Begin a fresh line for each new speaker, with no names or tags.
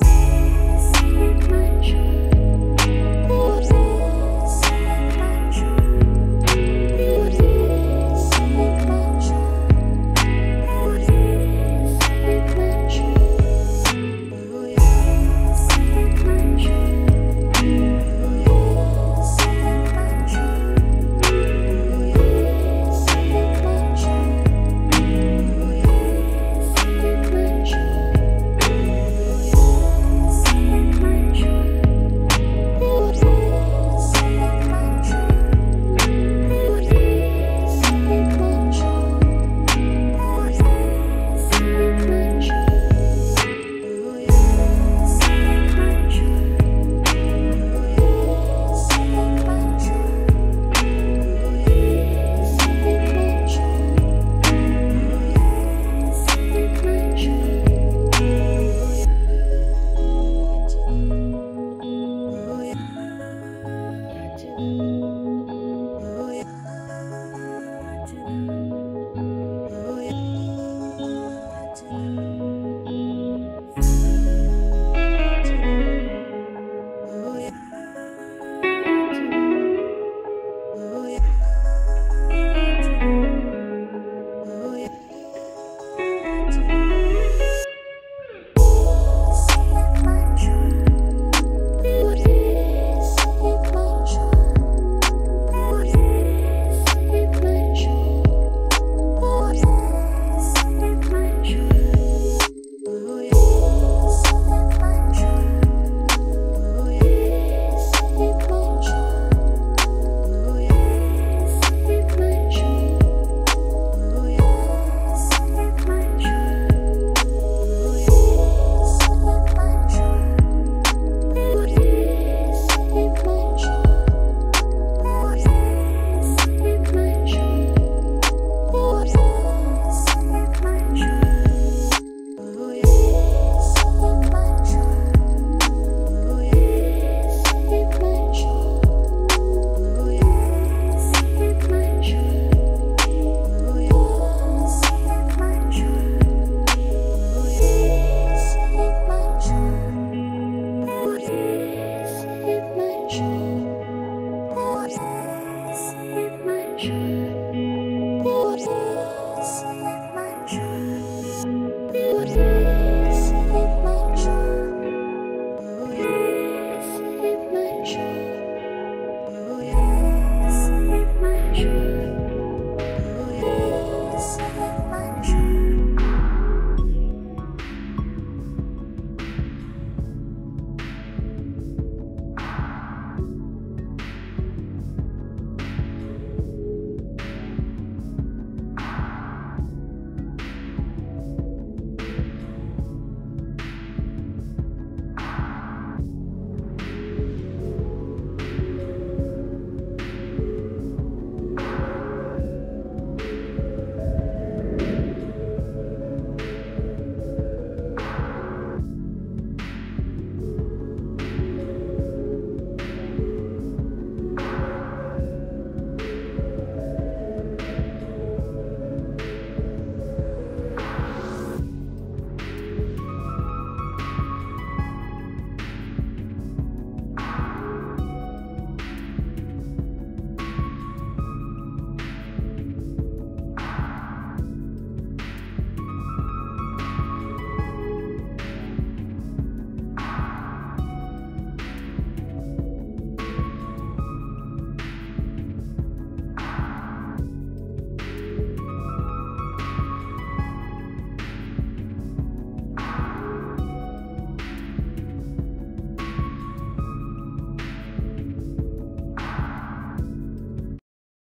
Bye. Sleep my dream.